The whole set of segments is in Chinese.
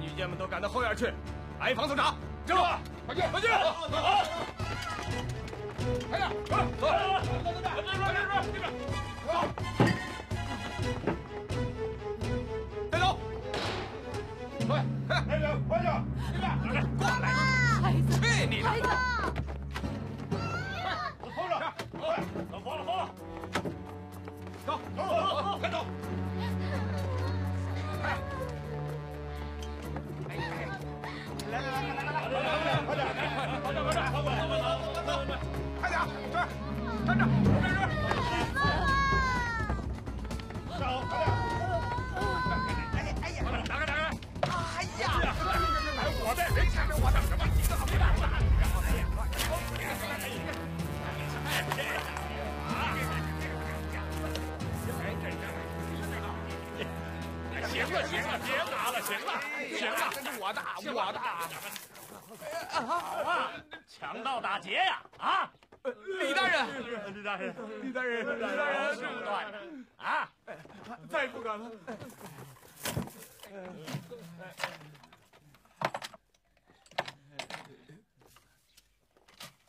女眷们都赶到后院去，挨房子找。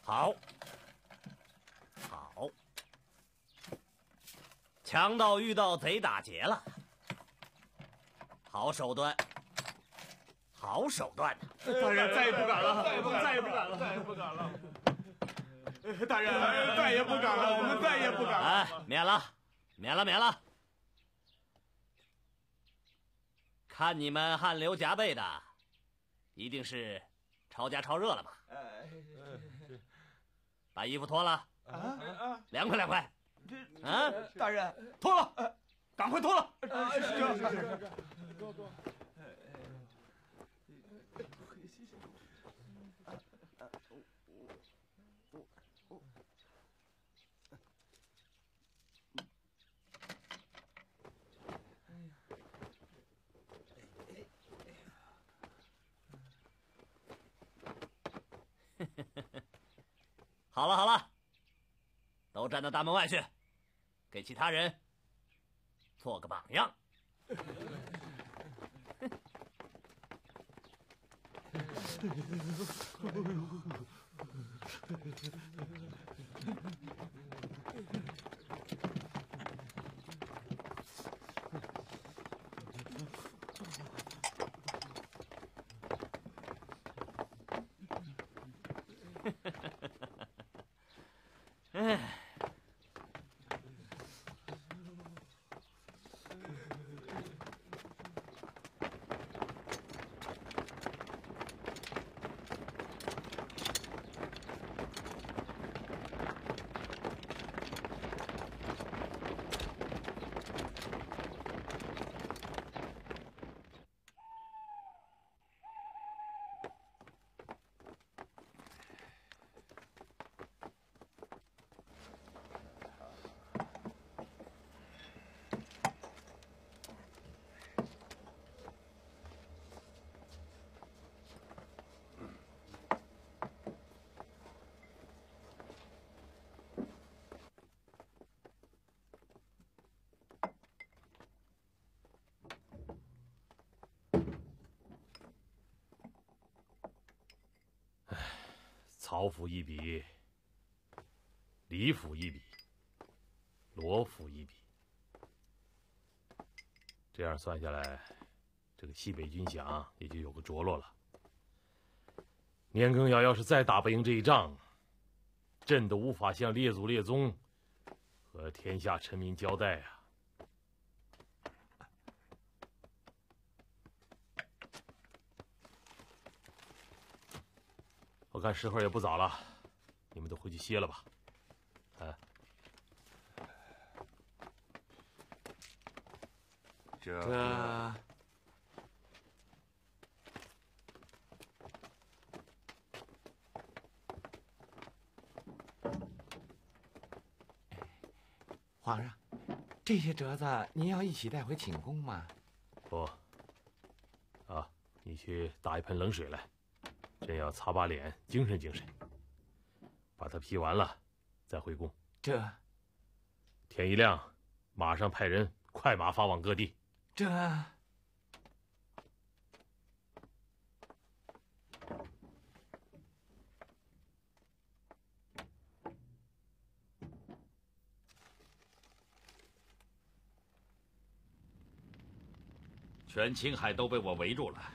好，好，强盗遇到贼打劫了。好手段，好手段呐！大人再也不敢了，再也不敢，再也不敢了，再也不敢了。大人再也不敢了，我们再也不敢了。哎，免了，免了，免了。看你们汗流浃背的，一定是抄家抄热了吧？把衣服脱了，凉快凉快。啊，大人脱了，赶快脱了。是是是是。多多。好了好了，都站到大门外去，给其他人做个榜样。哎。曹府一笔，李府一笔，罗府一笔，这样算下来，这个西北军饷也就有个着落了。年羹尧要是再打不赢这一仗，朕都无法向列祖列宗和天下臣民交代啊！我看时候也不早了，你们都回去歇了吧。啊，这皇上，这些折子您要一起带回寝宫吗？不。啊，你去打一盆冷水来。朕要擦把脸，精神精神。把他批完了，再回宫。这天一亮，马上派人快马发往各地。这。全青海都被我围住了，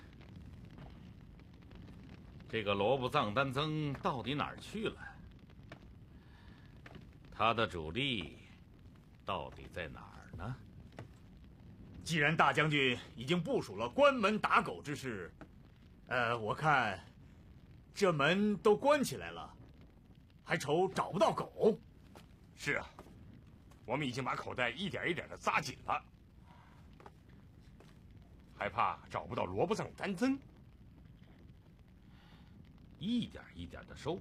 这个萝卜藏丹增到底哪儿去了？他的主力到底在哪儿呢？既然大将军已经部署了关门打狗之事，呃，我看这门都关起来了，还愁找不到狗？是啊，我们已经把口袋一点一点的扎紧了。还怕找不到萝卜藏丹增，一点一点的收。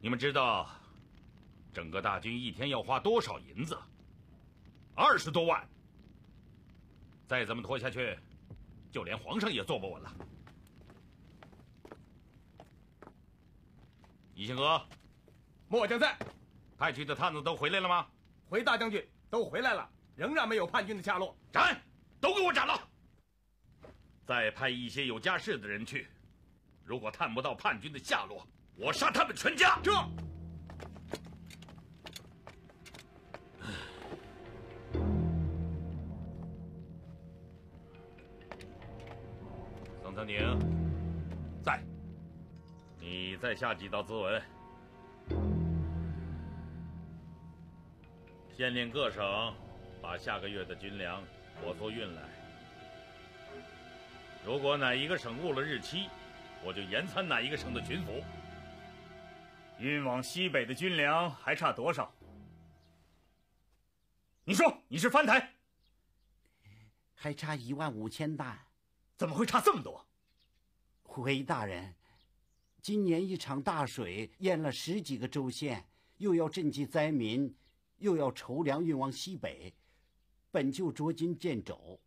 你们知道，整个大军一天要花多少银子？二十多万。再这么拖下去，就连皇上也坐不稳了。一星阁，末将在。派去的探子都回来了吗？回大将军，都回来了。仍然没有叛军的下落，斩！都给我斩了！再派一些有家室的人去，如果探不到叛军的下落，我杀他们全家！这。宋曾宁，在。你再下几道字文，县令各省。把下个月的军粮火速运来。如果哪一个省误了日期，我就严参哪一个省的巡抚。运往西北的军粮还差多少？你说你是翻台？还差一万五千担。怎么会差这么多？回大人，今年一场大水淹了十几个州县，又要赈济灾民，又要筹粮运往西北。本就捉襟见肘，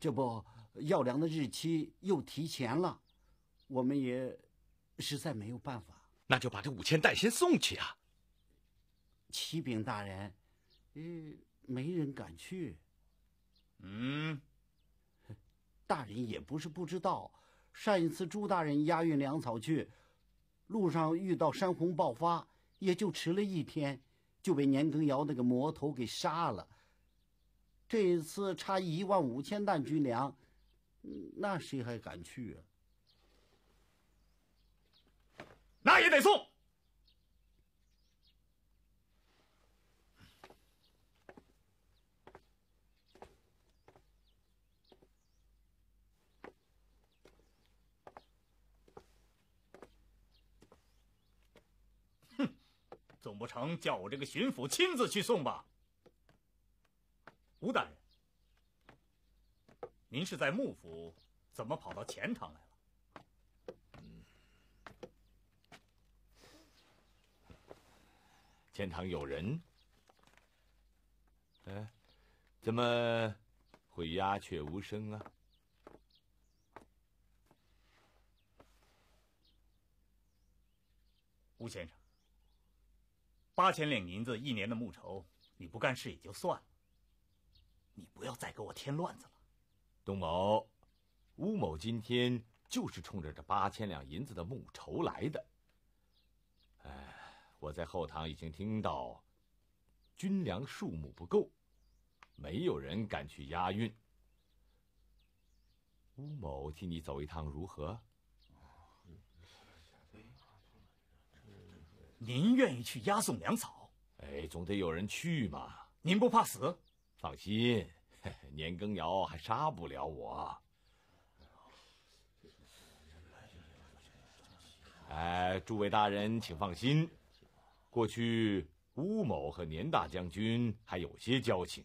这不要粮的日期又提前了，我们也实在没有办法。那就把这五千担先送去啊！启禀大人，嗯，没人敢去。嗯，大人也不是不知道，上一次朱大人押运粮草去，路上遇到山洪爆发，也就迟了一天，就被年羹尧那个魔头给杀了。这一次差一万五千担军粮，那谁还敢去啊？那也得送。哼，总不成叫我这个巡抚亲自去送吧？吴大人，您是在幕府，怎么跑到钱塘来了？钱塘有人？哎，怎么会鸦雀无声啊？吴先生，八千两银子一年的木酬，你不干事也就算了。你不要再给我添乱子了，东某，乌某今天就是冲着这八千两银子的木酬来的。哎，我在后堂已经听到，军粮数目不够，没有人敢去押运。乌某替你走一趟如何？您愿意去押送粮草？哎，总得有人去嘛。您不怕死？放心，年羹尧还杀不了我。哎，诸位大人，请放心。过去乌某和年大将军还有些交情，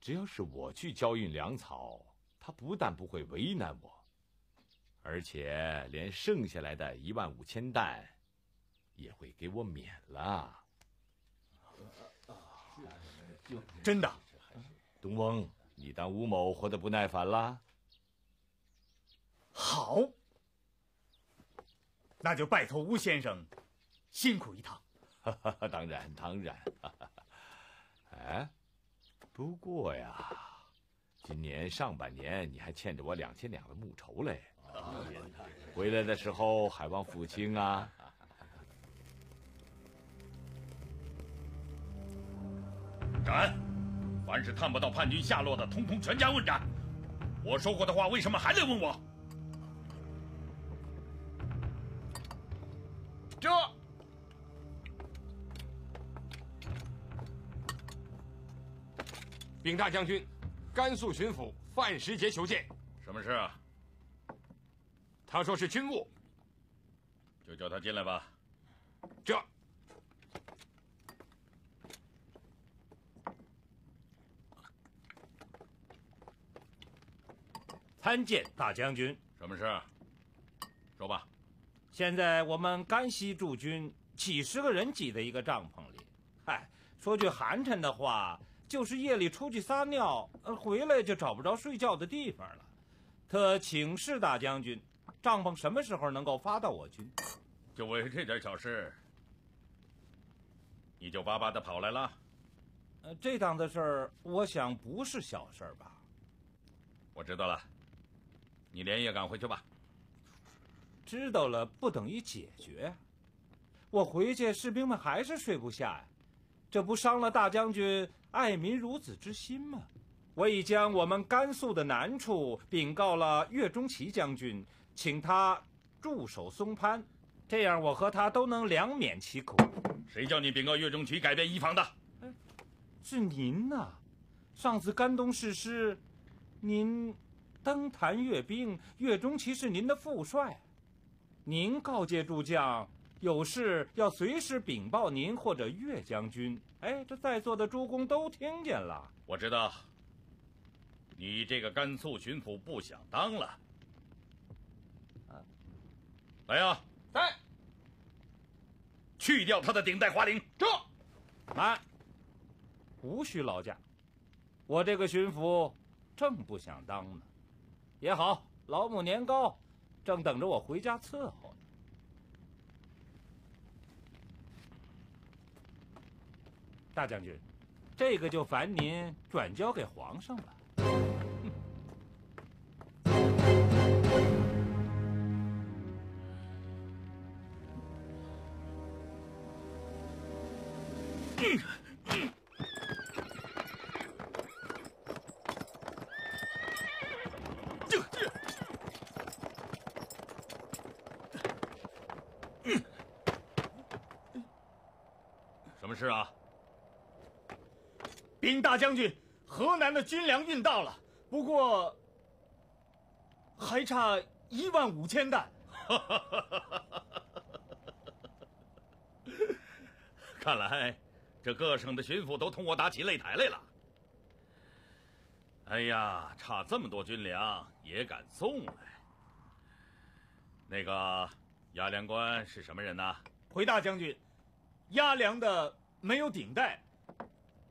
只要是我去交运粮草，他不但不会为难我，而且连剩下来的一万五千担也会给我免了。真的，东翁，你当吴某活得不耐烦啦？好，那就拜托吴先生辛苦一趟。当然，当然。哎，不过呀，今年上半年你还欠着我两千两的木绸嘞。回来的时候还望付清啊。斩！凡是探不到叛军下落的，通通全家问斩。我说过的话，为什么还得问我？这。禀大将军，甘肃巡抚范时杰求见。什么事啊？他说是军务，就叫他进来吧。这。参见大将军。什么事？说吧。现在我们甘西驻军几十个人挤在一个帐篷里，嗨，说句寒碜的话，就是夜里出去撒尿，回来就找不着睡觉的地方了。特请示大将军，帐篷什么时候能够发到我军？就为这点小事，你就巴巴的跑来了？呃，这档子事儿，我想不是小事吧？我知道了，你连夜赶回去吧。知道了不等于解决，我回去士兵们还是睡不下呀，这不伤了大将军爱民如子之心吗？我已将我们甘肃的难处禀告了岳钟琪将军，请他驻守松潘，这样我和他都能两免其苦。谁叫你禀告岳钟琪改变移防的？是您呐！上次甘东誓师，您登坛阅兵，岳钟琪是您的副帅。您告诫诸将，有事要随时禀报您或者岳将军。哎，这在座的诸公都听见了。我知道，你这个甘肃巡抚不想当了。啊，来呀，在。去掉他的顶戴花翎。这，来，无需劳驾。我这个巡抚正不想当呢。也好，老母年高。正等着我回家伺候呢，大将军，这个就烦您转交给皇上了。是啊，禀大将军，河南的军粮运到了，不过还差一万五千担。看来这各省的巡抚都同我打起擂台来了。哎呀，差这么多军粮也敢送来？那个押粮官是什么人呢？回大将军，押粮的。没有顶戴，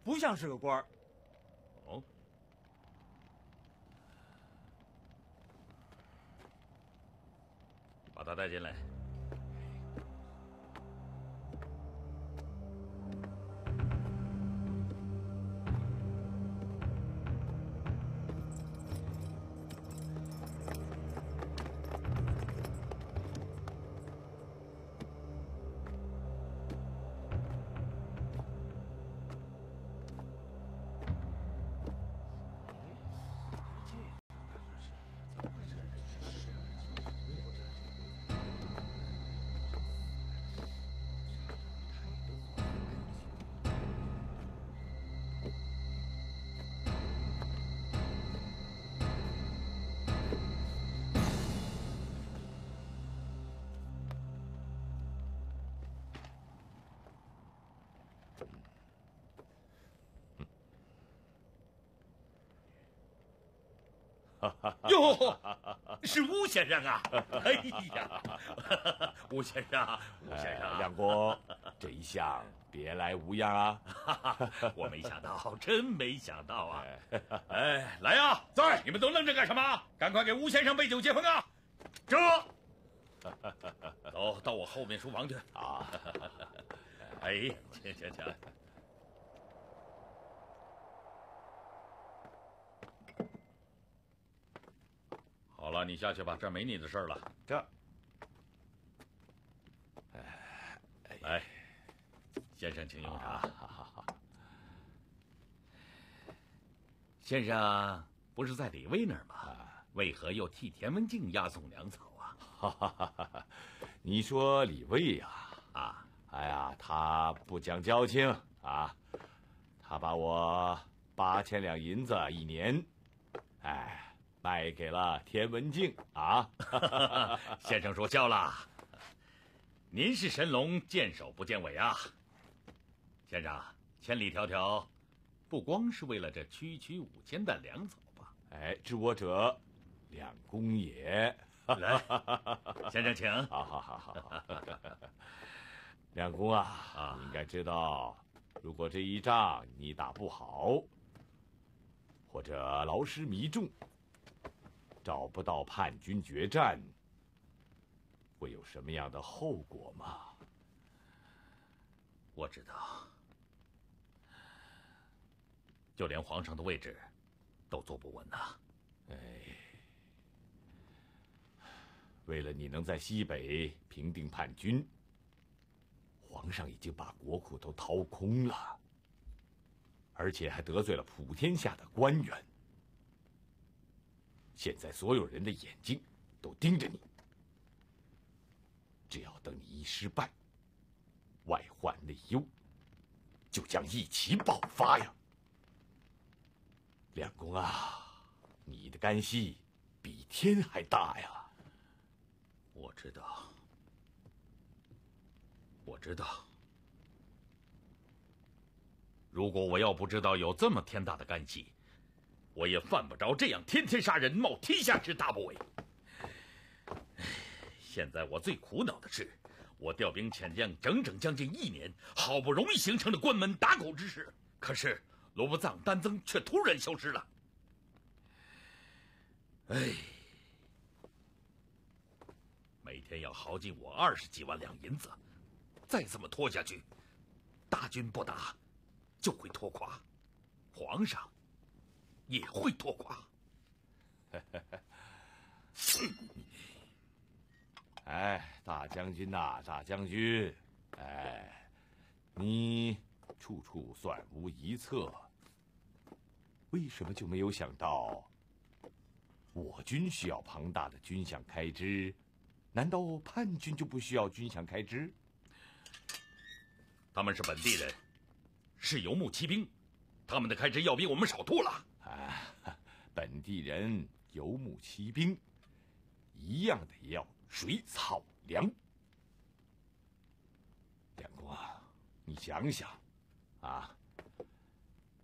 不像是个官儿。哦，把他带进来。哟，是吴先生啊！哎呀，吴先生，吴先生，亮公，这一向别来无恙啊！我没想到，真没想到啊！哎，来呀，在！你们都愣着干什么？赶快给吴先生备酒接风啊！这，走到我后面书房去啊！哎，行行行。好了，你下去吧，这没你的事儿了。这，来，先生请用茶。先生不是在李卫那儿吗？为何又替田文镜押送粮草啊？你说李卫呀？啊，哎呀，他不讲交情啊！他把我八千两银子一年，哎。卖给了田文镜啊！先生说笑了。您是神龙见首不见尾啊，先生，千里迢迢，不光是为了这区区五千担粮草吧？哎，知我者，两公也。来，先生请。好好好好。两公啊，你应该知道，如果这一仗你打不好，或者劳师迷众。找不到叛军决战，会有什么样的后果吗？我知道，就连皇上的位置都坐不稳呐。哎，为了你能在西北平定叛军，皇上已经把国库都掏空了，而且还得罪了普天下的官员。现在所有人的眼睛都盯着你，只要等你一失败，外患内忧就将一起爆发呀！两公啊，你的干系比天还大呀！我知道，我知道。如果我要不知道有这么天大的干系，我也犯不着这样天天杀人，冒天下之大不韪。现在我最苦恼的是，我调兵遣将整整将近一年，好不容易形成了关门打狗之势，可是罗布藏丹增却突然消失了。哎，每天要耗尽我二十几万两银子，再这么拖下去，大军不打就会拖垮皇上。也会拖垮。哎，大将军呐，大将军，哎，你处处算无一策，为什么就没有想到我军需要庞大的军饷开支？难道叛军就不需要军饷开支？他们是本地人，是游牧骑兵，他们的开支要比我们少多了。本地人游牧骑兵，一样的也要水草粮。梁公啊，你想想，啊，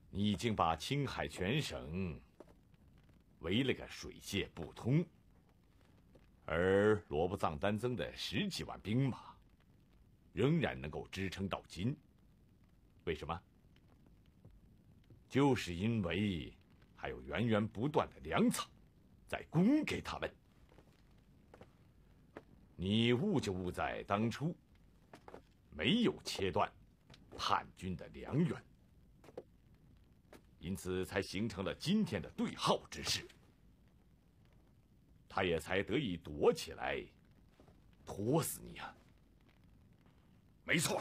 你已经把青海全省围了个水泄不通，而罗布藏丹增的十几万兵马，仍然能够支撑到今，为什么？就是因为。还有源源不断的粮草，在供给他们。你误就误在当初没有切断叛军的粮源，因此才形成了今天的对号之势。他也才得以躲起来，拖死你啊！没错，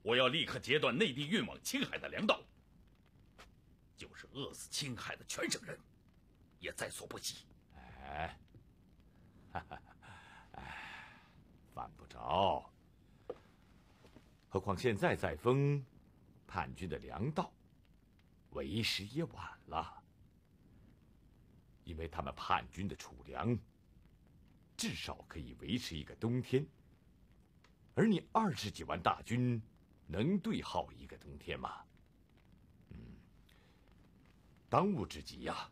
我要立刻截断内地运往青海的粮道。饿死青海的全省人，也在所不惜。哎，哈哈，哎，犯不着。何况现在再封叛军的粮道，为时也晚了。因为他们叛军的储粮，至少可以维持一个冬天。而你二十几万大军，能对耗一个冬天吗？当务之急呀，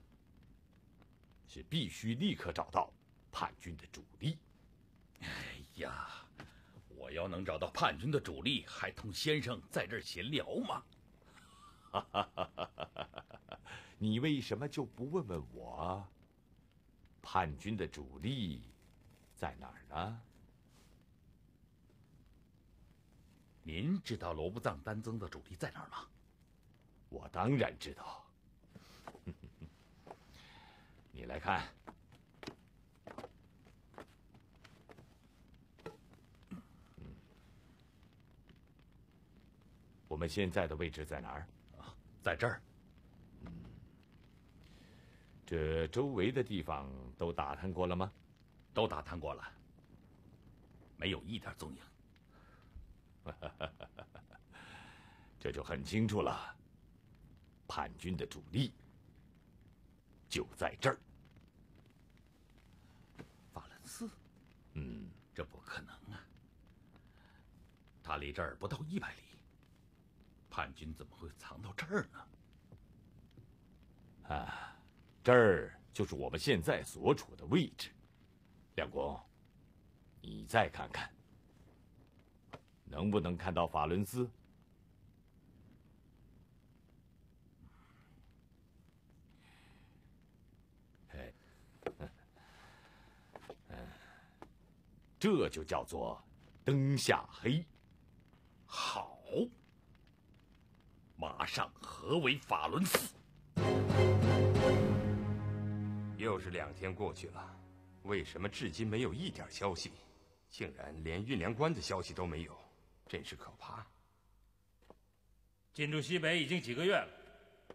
是必须立刻找到叛军的主力。哎呀，我要能找到叛军的主力，还同先生在这儿闲聊吗？你为什么就不问问我？叛军的主力在哪儿呢？您知道罗布藏丹增的主力在哪儿吗？我当然知道。你来看，我们现在的位置在哪儿？在这儿。这周围的地方都打探过了吗？都打探过了，没有一点踪影。这就很清楚了。叛军的主力就在这儿。法兰寺？嗯，这不可能啊！他离这儿不到一百里，叛军怎么会藏到这儿呢？啊！这儿就是我们现在所处的位置，亮公，你再看看，能不能看到法伦斯？哎，这就叫做灯下黑。好，马上合围法伦寺。又是两天过去了，为什么至今没有一点消息？竟然连运粮官的消息都没有，真是可怕。进驻西北已经几个月了，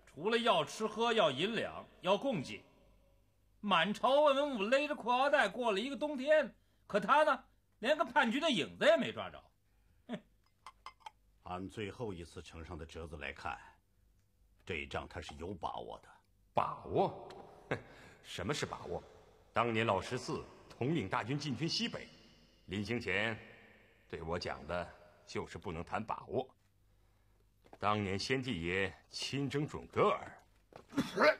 除了要吃喝、要银两、要供给，满朝文武勒着裤腰带过了一个冬天，可他呢，连个叛军的影子也没抓着。哼！按最后一次呈上的折子来看，这一仗他是有把握的。把握？哼！什么是把握？当年老十四统领大军进军西北，临行前对我讲的就是不能谈把握。当年先帝爷亲征准格尔，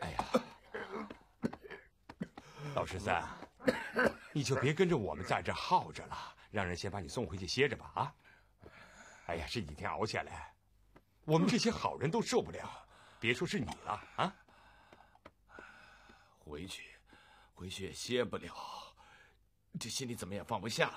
哎呀，老十三，你就别跟着我们在这耗着了，让人先把你送回去歇着吧啊！哎呀，这几天熬下来，我们这些好人都受不了。别说是你了啊！回去，回去也歇不了，这心里怎么也放不下。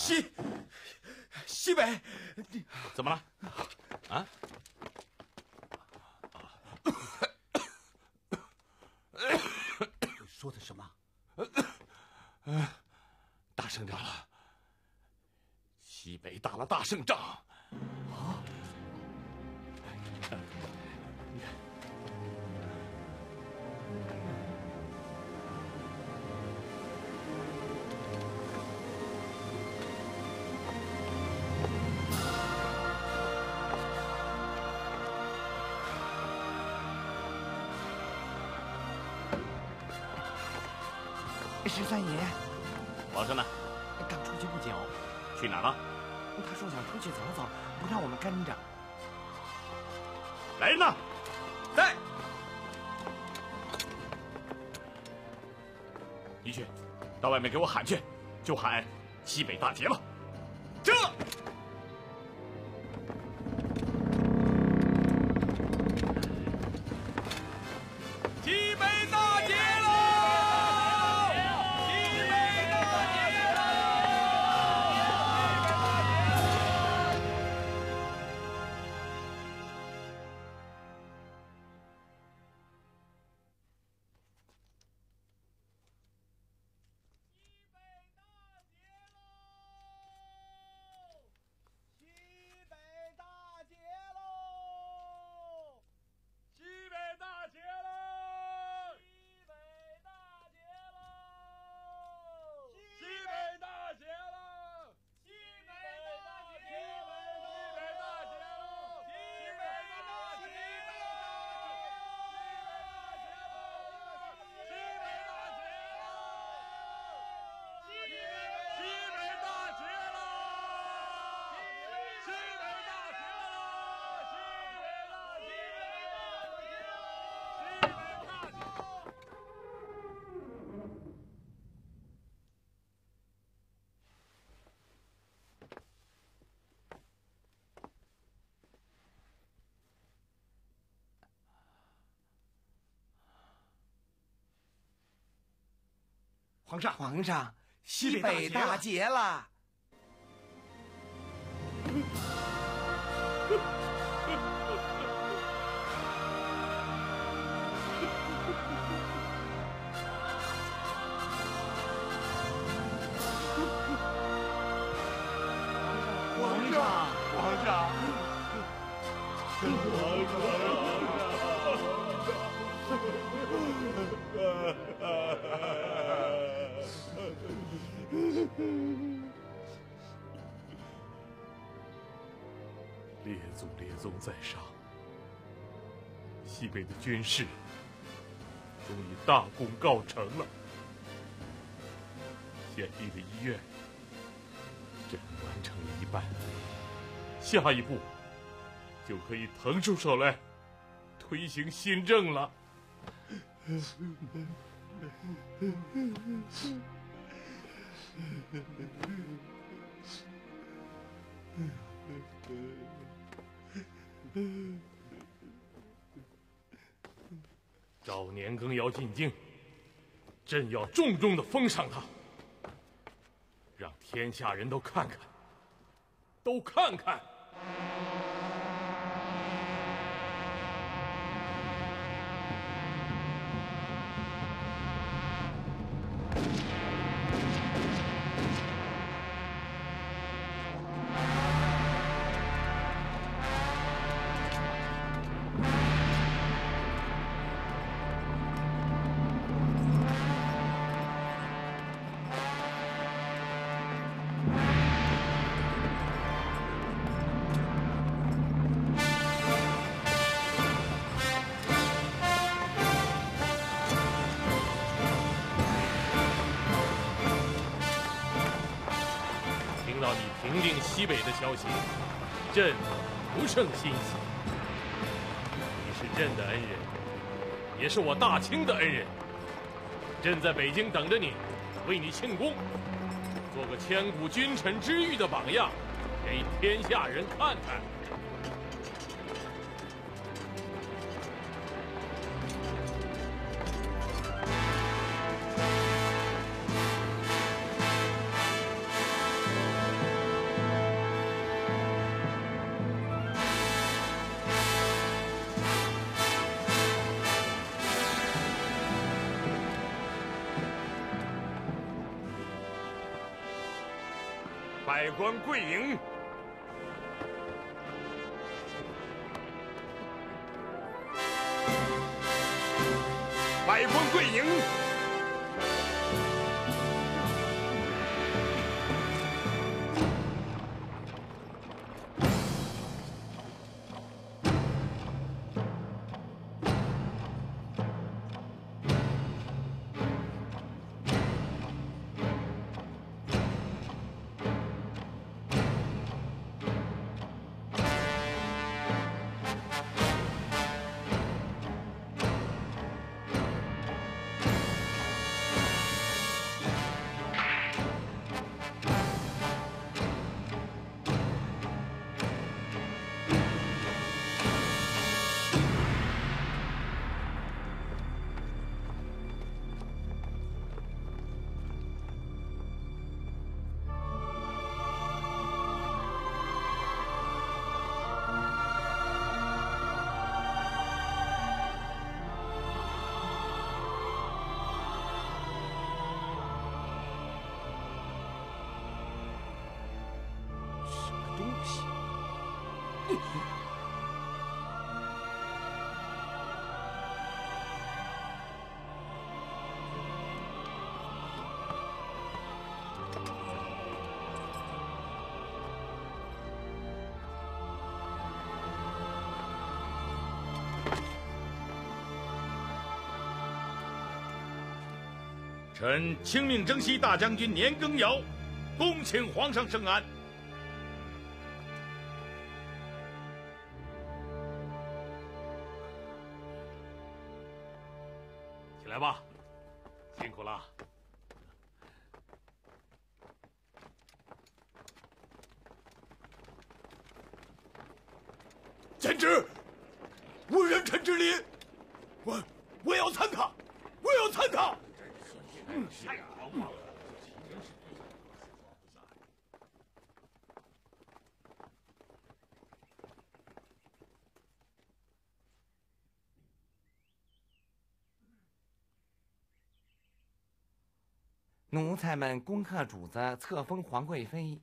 西西北，怎么了？啊？说的什么？大胜仗了！西北打了大胜仗！跟着。来人呐！在。你去，到外面给我喊去，就喊西北大捷了。皇上，皇上，西西北大捷了！列祖列宗在上，西北的军事终于大功告成了。县里的医院，朕完成了一半，下一步就可以腾出手来推行新政了。赵年羹尧进京，朕要重重的封赏他，让天下人都看看，都看看。西北的消息，朕不胜欣喜。你是朕的恩人，也是我大清的恩人。朕在北京等着你，为你庆功，做个千古君臣之誉的榜样，给天下人看看。百官跪迎。百官跪迎。臣清命征西大将军年羹尧，恭请皇上圣安。奴才们恭贺主子册封皇贵妃。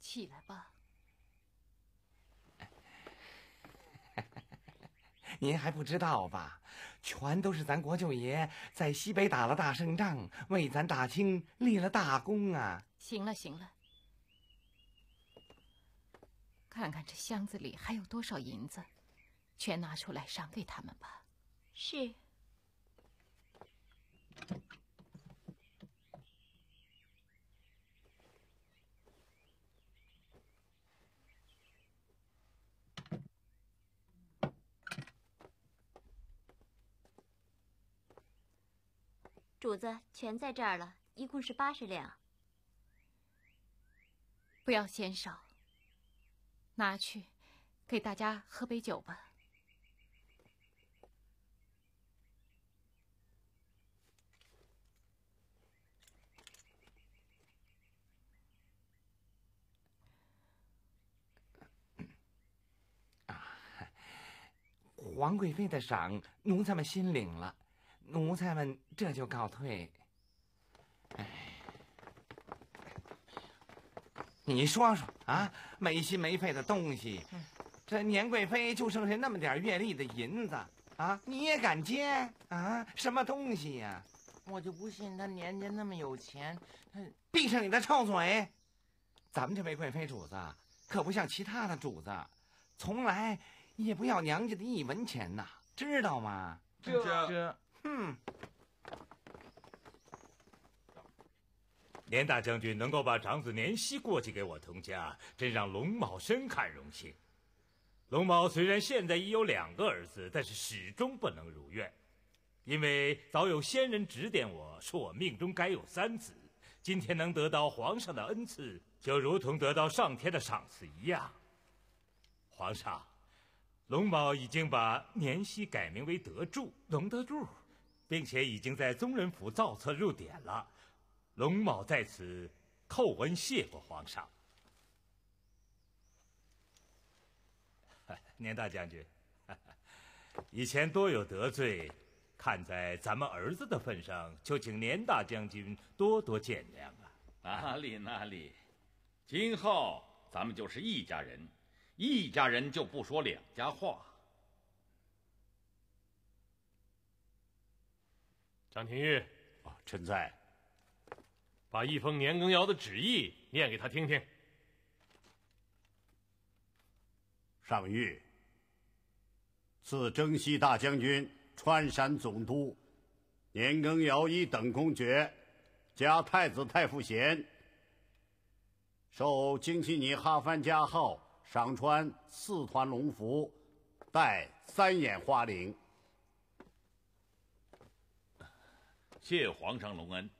起来吧。您还不知道吧？全都是咱国舅爷在西北打了大胜仗，为咱大清立了大功啊！行了行了。看看这箱子里还有多少银子，全拿出来赏给他们吧。是。主子，全在这儿了，一共是八十两。不要嫌少。拿去，给大家喝杯酒吧。皇贵妃的赏，奴才们心领了，奴才们这就告退。哎。你说说啊，没心没肺的东西，这年贵妃就剩下那么点月例的银子啊，你也敢接啊？什么东西呀？我就不信他年家那么有钱。闭上你的臭嘴！咱们这位贵妃主子可不像其他的主子，从来也不要娘家的一文钱呐，知道吗？这这，哼。年大将军能够把长子年希过继给我童家，真让龙某深感荣幸。龙某虽然现在已有两个儿子，但是始终不能如愿，因为早有先人指点我说我命中该有三子。今天能得到皇上的恩赐，就如同得到上天的赏赐一样。皇上，龙某已经把年希改名为德柱，龙德柱，并且已经在宗人府造册入典了。龙某在此叩恩谢过皇上。年大将军，以前多有得罪，看在咱们儿子的份上，就请年大将军多多见谅啊！哪里哪里，今后咱们就是一家人，一家人就不说两家话。张廷玉，哦，臣在。把一封年羹尧的旨意念给他听听。上谕：赐征西大将军、川陕总督年羹尧一等公爵，加太子太傅衔，授京西尼哈番加号，赏穿四团龙服，戴三眼花翎。谢皇上隆恩。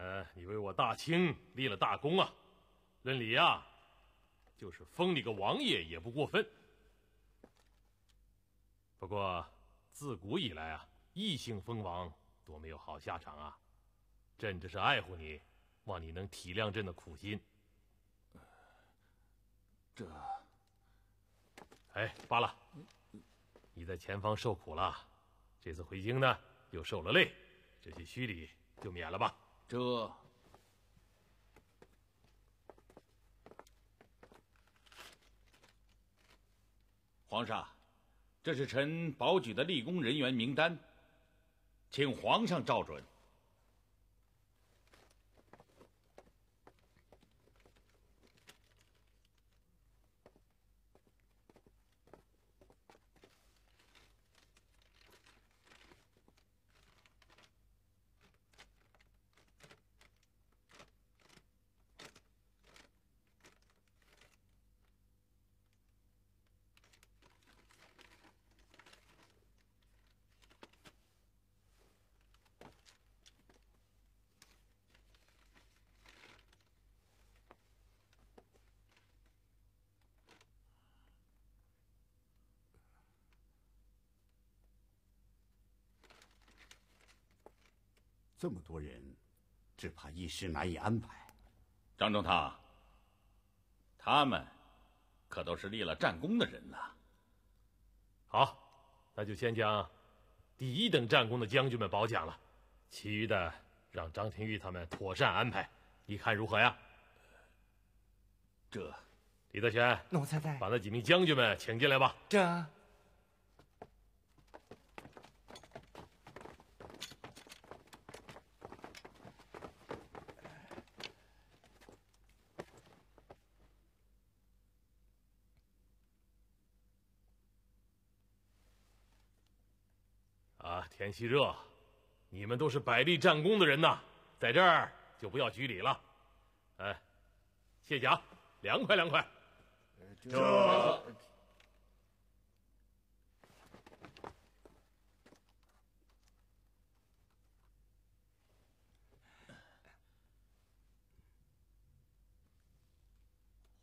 呃，你为我大清立了大功啊！论理呀，就是封你个王爷也不过分。不过自古以来啊，异姓封王多没有好下场啊！朕这是爱护你，望你能体谅朕的苦心。这……哎，罢了，你在前方受苦了，这次回京呢又受了累，这些虚礼就免了吧。这，皇上，这是臣保举的立功人员名单，请皇上照准。这么多人，只怕一时难以安排。张仲汤，他们可都是立了战功的人呐。好，那就先将第一等战功的将军们褒奖了，其余的让张廷玉他们妥善安排，你看如何呀？这，李德全，奴才在，把那几名将军们请进来吧。这。啊，天气热，你们都是百立战功的人呐，在这儿就不要拘礼了。哎，卸甲，凉快凉快。这。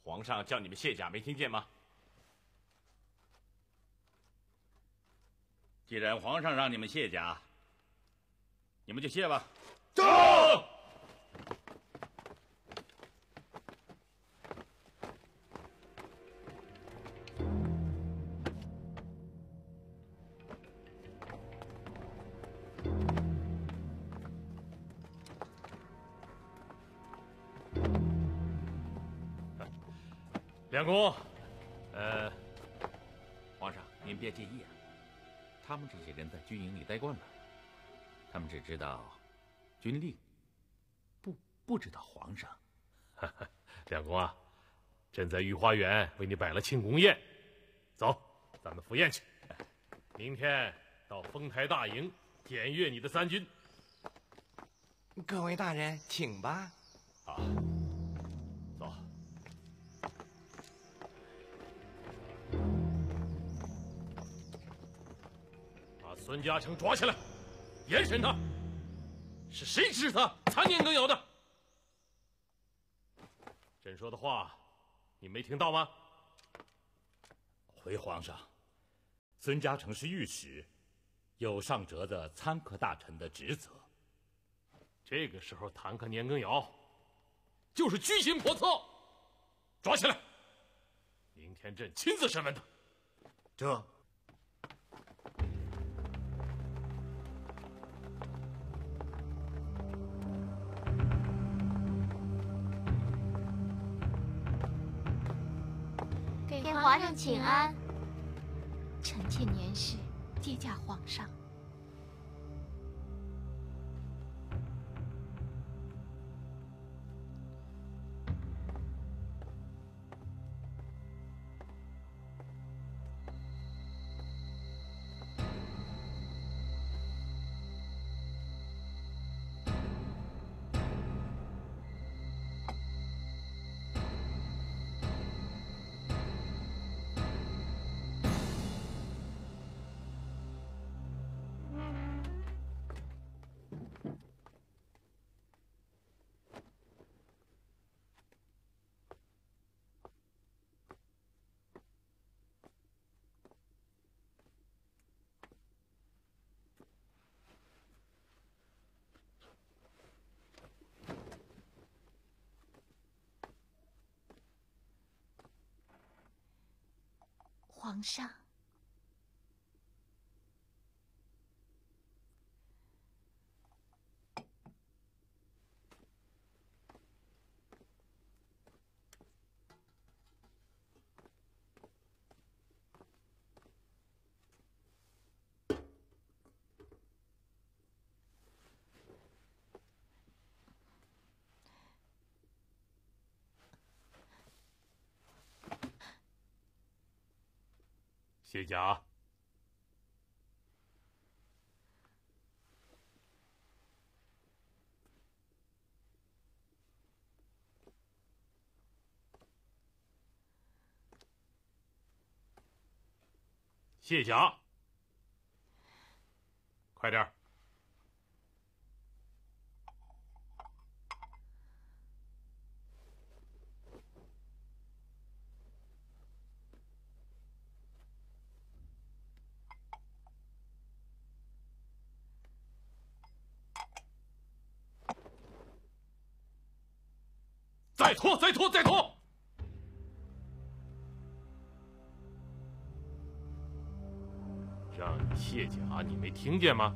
皇上叫你们卸甲，没听见吗？既然皇上让你们卸甲，你们就卸吧。走。两公，呃，皇上您别介意啊。他们这些人在军营里待惯了，他们只知道军令，不不知道皇上。两公啊，朕在御花园为你摆了庆功宴，走，咱们赴宴去。明天到丰台大营检阅你的三军。各位大人，请吧。好。孙嘉诚抓起来，严审他。是谁指使他残年羹尧的？朕说的话，你没听到吗？回皇上，孙嘉诚是御史，有上折的参劾大臣的职责。这个时候弹劾年羹尧，就是居心叵测。抓起来，明天朕亲自审问他。这。皇上请安。臣妾年事，接驾皇上。皇上，卸甲。卸甲。快点儿。听见吗？